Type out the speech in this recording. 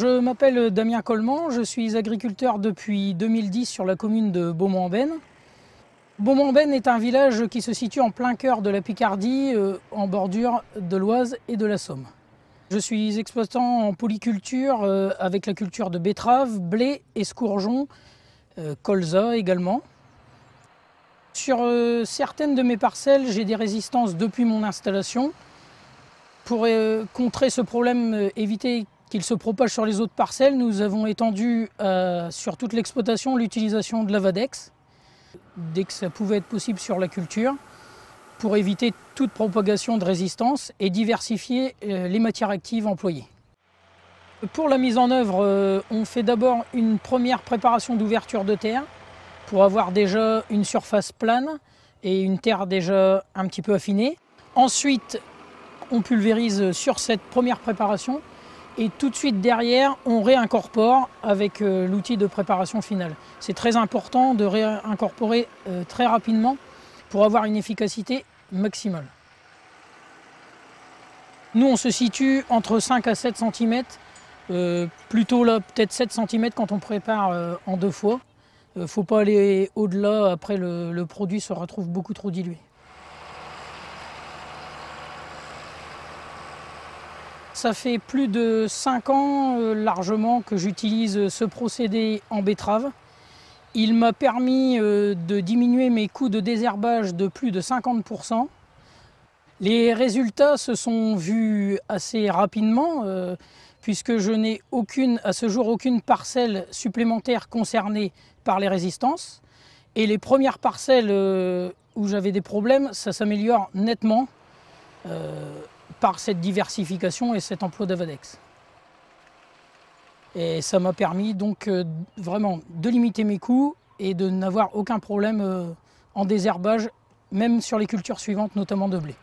Je m'appelle Damien Coleman, je suis agriculteur depuis 2010 sur la commune de Beaumont-en-Benne. Beaumont-en-Benne est un village qui se situe en plein cœur de la Picardie, euh, en bordure de l'Oise et de la Somme. Je suis exploitant en polyculture euh, avec la culture de betteraves, blé, escourgeon, euh, colza également. Sur certaines de mes parcelles, j'ai des résistances depuis mon installation. Pour contrer ce problème, éviter qu'il se propage sur les autres parcelles, nous avons étendu euh, sur toute l'exploitation l'utilisation de l'Avadex, dès que ça pouvait être possible sur la culture, pour éviter toute propagation de résistance et diversifier euh, les matières actives employées. Pour la mise en œuvre, euh, on fait d'abord une première préparation d'ouverture de terre pour avoir déjà une surface plane et une terre déjà un petit peu affinée. Ensuite, on pulvérise sur cette première préparation et tout de suite derrière, on réincorpore avec euh, l'outil de préparation finale. C'est très important de réincorporer euh, très rapidement pour avoir une efficacité maximale. Nous, on se situe entre 5 à 7 cm, euh, plutôt là, peut-être 7 cm quand on prépare en deux fois. Il ne faut pas aller au-delà, après le produit se retrouve beaucoup trop dilué. Ça fait plus de 5 ans euh, largement que j'utilise ce procédé en betterave. Il m'a permis euh, de diminuer mes coûts de désherbage de plus de 50%. Les résultats se sont vus assez rapidement euh, puisque je n'ai aucune, à ce jour aucune parcelle supplémentaire concernée par les résistances. Et les premières parcelles où j'avais des problèmes, ça s'améliore nettement par cette diversification et cet emploi d'Avadex. Et ça m'a permis donc euh, vraiment de limiter mes coûts et de n'avoir aucun problème euh, en désherbage, même sur les cultures suivantes, notamment de blé.